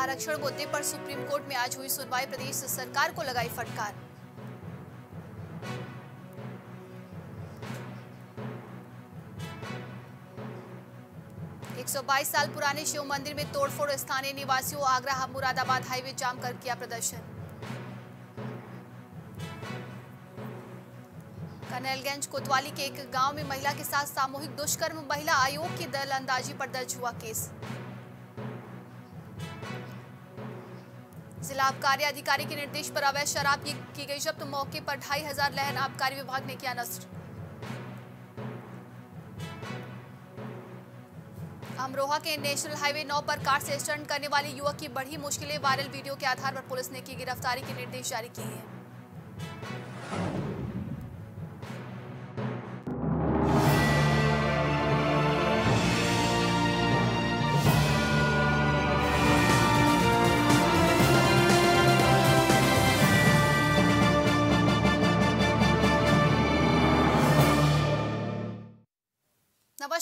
आरक्षण मुद्दे पर सुप्रीम कोर्ट में आज हुई सुनवाई, प्रदेश सरकार को लगाई फटकार। 122 साल पुराने शिव मंदिर में तोड़फोड़, स्थानीय निवासियों, आगरा, मुरादाबाद हाईवे जाम कर किया प्रदर्शन। कनेलगंज, कोतवाली के एक गाँव में महिला के साथ सामूहिक दुष्कर्म, महिला आयोग की दल अंदाजी पर दर्ज हुआ केस। जिला आबकारी अधिकारी के निर्देश पर अवैध शराब की, की गई जब्त। मौके पर ढाई हज़ार लहन आबकारी विभाग ने किया नष्ट। अमरोहा के नेशनल हाईवे 9 पर कार से स्टंट करने वाले युवक की बड़ी मुश्किलें। वायरल वीडियो के आधार पर पुलिस ने की गिरफ्तारी के निर्देश जारी किए हैं।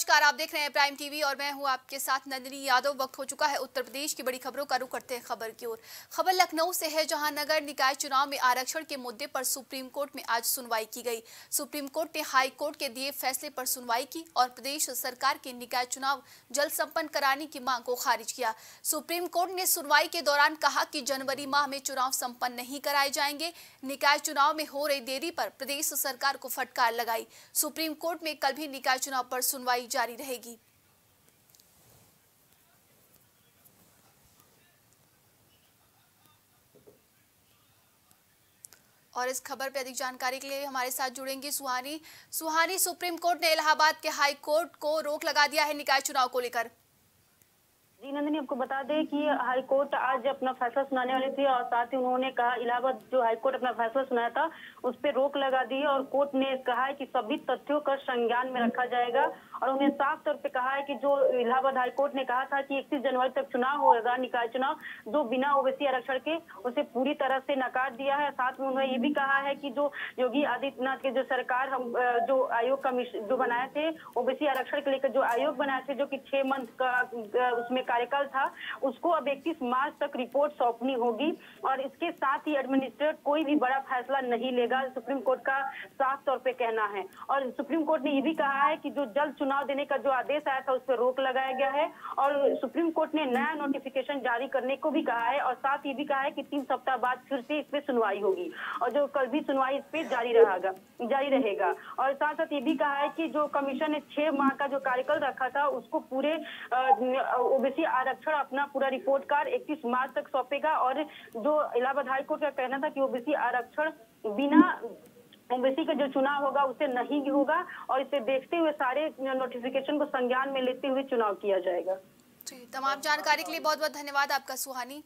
नमस्कार, आप देख रहे हैं प्राइम टीवी और मैं हूँ आपके साथ नंदिनी यादव। वक्त हो चुका है उत्तर प्रदेश की बड़ी खबरों का रुख करते हैं खबर की ओर। खबर लखनऊ से है, जहाँ नगर निकाय चुनाव में आरक्षण के मुद्दे पर सुप्रीम कोर्ट में आज सुनवाई की गई। सुप्रीम कोर्ट ने हाई कोर्ट के दिए फैसले पर सुनवाई की और प्रदेश सरकार के निकाय चुनाव जल्द सम्पन्न कराने की मांग को खारिज किया। सुप्रीम कोर्ट ने सुनवाई के दौरान कहा कि जनवरी माह में चुनाव सम्पन्न नहीं कराए जाएँगे। निकाय चुनाव में हो रही देरी पर प्रदेश सरकार को फटकार लगाई। सुप्रीम कोर्ट में कल भी निकाय चुनाव पर सुनवाई जारी रहेगी। और इस खबर पर अधिक जानकारी के लिए हमारे साथ जुड़ेंगे सुहानी। सुहानी सुप्रीम कोर्ट ने इलाहाबाद के हाई कोर्ट को रोक लगा दिया है निकाय चुनाव को लेकर। जी नंदनी, आपको बता दें कि हाई कोर्ट आज अपना फैसला सुनाने वाली थी और साथ ही उन्होंने कहा, इलाहाबाद जो हाई कोर्ट अपना फैसला सुनाया था, उस पर रोक लगा दी और कोर्ट ने कहा है कि सभी तथ्यों का संज्ञान में रखा जाएगा और उन्हें साफ़ तौर पे कहा है कि जो इलाहाबाद हाईकोर्ट ने कहा था कि इकतीस जनवरी तक चुनाव होगा, निकाय चुनाव, जो बिना ओबीसी आरक्षण के उसे पूरी तरह से नकार दिया है। साथ में उन्होंने ये भी कहा है कि जो योगी आदित्यनाथ के जो सरकार, हम जो आयोग कमीशन जो बनाए थे ओबीसी आरक्षण के लेकर जो आयोग बनाए थे, जो की छह मंथ का उसमें कार्यकाल था, उसको अब इकतीस मार्च तक रिपोर्ट सौंपनी होगी और इसके साथ ही एडमिनिस्ट्रेट कोई भी बड़ा फैसला नहीं लेगा, सुप्रीम कोर्ट का साफ़ तौर पे कहना है। और सुप्रीम कोर्ट ने ये भी कहा है कि जो जल्द चुनाव देने का जो आदेश आया था, उस पर रोक लगाया गया है और सुप्रीम कोर्ट ने नया नोटिफिकेशन जारी करने को भी कहा है और साथ ये भी कहा है कि तीन सप्ताह बाद फिर से इस पे सुनवाई होगी और जो कल भी सुनवाई इस पे जारी रहेगा जारी रहेगा। और साथ साथ ये भी कहा है कि जो कमीशन ने छह माह का जो कार्यकाल रखा था, उसको पूरे ओबीसी आरक्षण अपना पूरा रिपोर्ट कार्ड इकतीस मार्च तक सौंपेगा और जो इलाहाबाद हाईकोर्ट का कहना था कि ओबीसी आरक्षण बिना ओबीसी का जो चुनाव होगा, उसे नहीं होगा और इसे देखते हुए सारे नोटिफिकेशन को संज्ञान में लेते हुए चुनाव किया जाएगा। जी, तमाम जानकारी के लिए बहुत बहुत धन्यवाद आपका, सुहानी।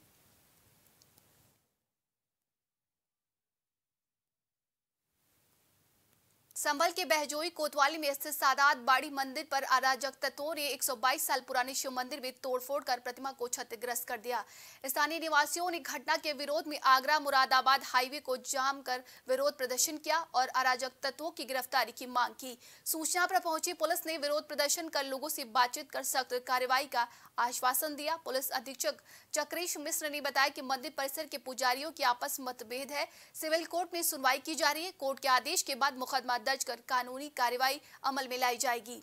संभल के बहजोई कोतवाली में स्थित सादात बाड़ी मंदिर पर अराजक तत्वों ने 122 साल पुराने शिव मंदिर में तोड़फोड़ कर प्रतिमा को क्षतिग्रस्त कर दिया। स्थानीय निवासियों ने घटना के विरोध में आगरा मुरादाबाद हाईवे को जाम कर विरोध प्रदर्शन किया और अराजक तत्वों की गिरफ्तारी की मांग की। सूचना पर पहुँची पुलिस ने विरोध प्रदर्शन कर लोगों से बातचीत कर सख्त कार्रवाई का आश्वासन दिया। पुलिस अधीक्षक चक्रेश मिश्र ने बताया कि मंदिर परिसर के पुजारियों की आपस मतभेद है। सिविल कोर्ट में सुनवाई की जा रही है। कोर्ट के आदेश के बाद मुकदमा दर्ज कर कानूनी कार्रवाई अमल में लाई जाएगी।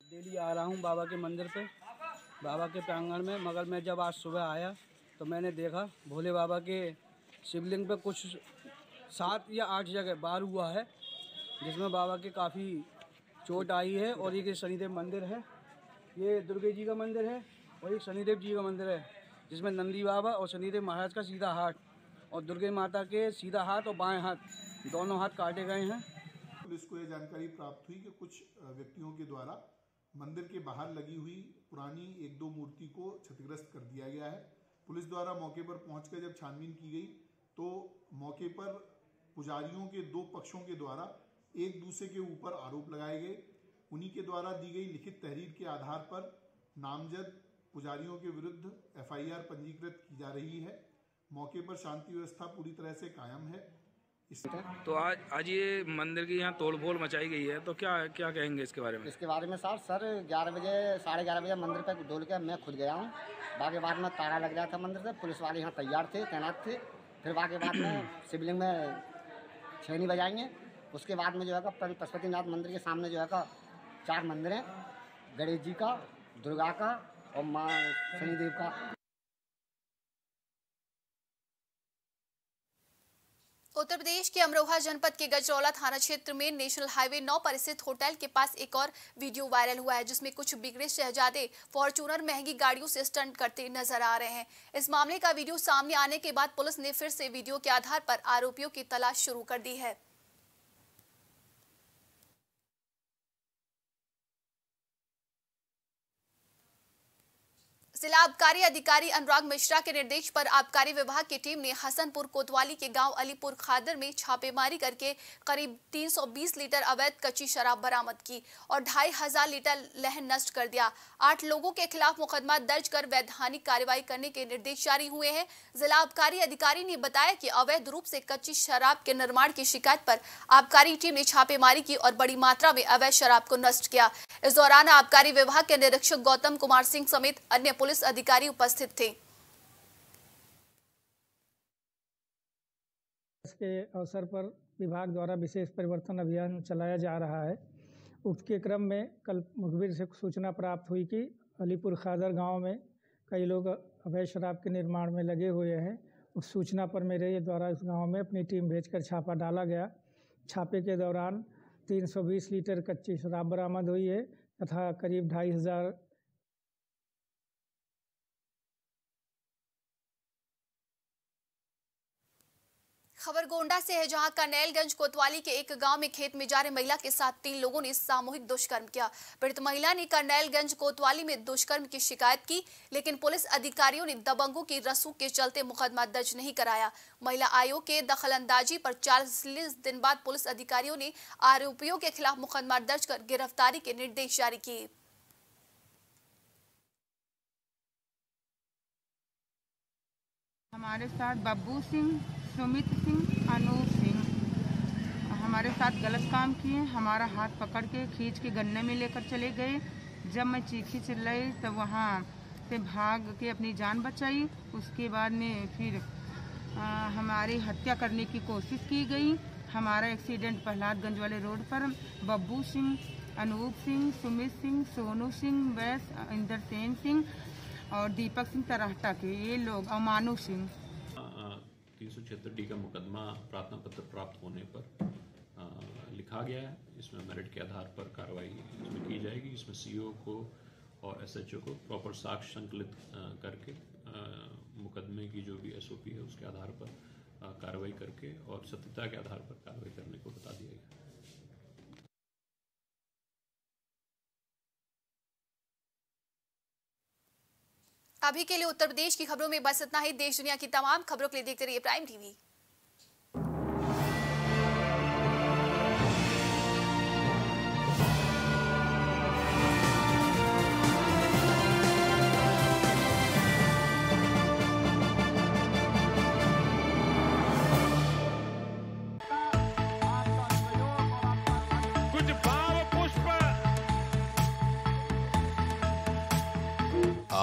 डेली आ रहा हूँ बाबा के मंदिर पे बाबा के प्रांगण में, मगर मैं जब आज सुबह आया तो मैंने देखा भोले बाबा के शिवलिंग पे कुछ सात या आठ जगह बार हुआ है, जिसमें बाबा के काफ़ी चोट आई है और ये शनिदेव मंदिर है। ये दुर्गे जी का मंदिर है और एक शनिदेव जी का मंदिर है, जिसमें नंदी बाबा और शनिदेव महाराज का सीधा हाथ। और दुर्गे माता के सीधा हाथ और बाएँ हाथ, दोनों हाथ काटे गए हैं। पुलिस को यह जानकारी प्राप्त हुई कि कुछ व्यक्तियों के द्वारा मंदिर के बाहर लगी हुई पुरानी एक दो मूर्ति को क्षतिग्रस्त कर दिया गया है। पुलिस द्वारा मौके पर पहुंचकर जब छानबीन की गई तो मौके पर पुजारियों के दो पक्षों के द्वारा एक दूसरे के ऊपर आरोप लगाए गए। उन्हीं के द्वारा दी गई लिखित तहरीर के आधार पर नामजद पुजारियों के विरुद्ध एफआईआर पंजीकृत की जा रही है। मौके पर शांति व्यवस्था पूरी तरह से कायम है। इस तो आज आज ये मंदिर की यहाँ तोड़ फोड़ मचाई गई है तो क्या क्या कहेंगे इसके बारे में? इसके बारे में सर सर ग्यारह बजे साढ़े ग्यारह बजे मंदिर पे डोल के मैं खुद गया हूँ। बाकी बाद में ताला लग गया था मंदिर से पुलिस वाले यहाँ तैयार थे तैनात थे। फिर बाकी बाद में शिवलिंग में छेनी बजाएँगे। उसके बाद में जो है का पशुपतिनाथ मंदिर के सामने जो है का चार मंदिर हैं गणेश जी का दुर्गा का और माँ शनिदेव का। उत्तर प्रदेश के अमरोहा जनपद के गजरौला थाना क्षेत्र में नेशनल हाईवे नौ पर स्थित होटल के पास एक और वीडियो वायरल हुआ है, जिसमें कुछ बिगड़े शहजादे फॉर्चूनर महँगी गाड़ियों से स्टंट करते नज़र आ रहे हैं। इस मामले का वीडियो सामने आने के बाद पुलिस ने फिर से वीडियो के आधार पर आरोपियों की तलाश शुरू कर दी है। जिला आबकारी अधिकारी अनुराग मिश्रा के निर्देश पर आबकारी विभाग की टीम ने हसनपुर कोतवाली के गाँव अलीपुर खादर में छापेमारी करके करीब 320 लीटर अवैध कच्ची शराब बरामद की और ढाई हज़ार लीटर लहन नष्ट कर दिया। आठ लोगों के खिलाफ मुकदमा दर्ज कर वैधानिक कार्रवाई करने के निर्देश जारी हुए हैं। जिला आबकारी अधिकारी ने बताया की अवैध रूप से कच्ची शराब के निर्माण की शिकायत पर आबकारी टीम ने छापेमारी की और बड़ी मात्रा में अवैध शराब को नष्ट किया। इस दौरान आबकारी विभाग के निरीक्षक गौतम कुमार सिंह समेत अन्य पुलिस अधिकारी उपस्थित थे। के अवसर पर विभाग द्वारा विशेष परिवर्तन अभियान चलाया जा रहा है। उसके क्रम में कल मुखबिर से सूचना प्राप्त हुई कि अलीपुर खादर गाँव में कई लोग अवैध शराब के निर्माण में लगे हुए हैं। उस सूचना पर मेरे द्वारा उस गाँव में अपनी टीम भेजकर छापा डाला गया। छापे के दौरान 320 लीटर कच्ची शराब बरामद हुई है तथा करीब ढाई हज़ार खबर गोंडा से है, जहाँ करनैलगंज कोतवाली के एक गाँव में खेत में जा रहे महिला के साथ तीन लोगों ने सामूहिक दुष्कर्म किया। पीड़ित महिला ने करनैलगंज कोतवाली में दुष्कर्म की शिकायत की, लेकिन पुलिस अधिकारियों ने दबंगों की रसू के चलते मुकदमा दर्ज नहीं कराया। महिला आयोग के दखलंदाजी पर चालीस दिन बाद पुलिस अधिकारियों ने आरोपियों के खिलाफ मुकदमा दर्ज कर गिरफ्तारी के निर्देश जारी किए। हमारे साथ बब्बू सिंह, सुमित सिंह, अनूप सिंह। हमारे साथ गलत काम किए, हमारा हाथ पकड़ के खींच के गन्ने में लेकर चले गए। जब मैं चीखी चिल्लाई, तब वहाँ से भाग के अपनी जान बचाई। उसके बाद में फिर हमारी हत्या करने की कोशिश की गई। हमारा एक्सीडेंट प्रहलादगंज वाले रोड पर। बब्बू सिंह, अनूप सिंह, सुमित सिंह, सोनू सिंह, वैस इंदर सेन सिंह और दीपक सिंह तराहटा के ये लोग और मानू सिंह। तीन सौ छिहत्तर डी का मुकदमा प्रार्थना पत्र प्राप्त होने पर आ, लिखा गया है। इसमें मेरिट के आधार पर कार्रवाई की जाएगी। इसमें सीईओ को और एसएचओ को प्रॉपर साक्ष्य संकलित करके आ, मुकदमे की जो भी एसओपी है उसके आधार पर कार्रवाई करके और सत्यता के आधार पर कार्रवाई करने को बता दिया गया। अभी के लिए उत्तर प्रदेश की खबरों में बस इतना ही। देश दुनिया की तमाम खबरों के लिए देखते रहिए प्राइम टीवी।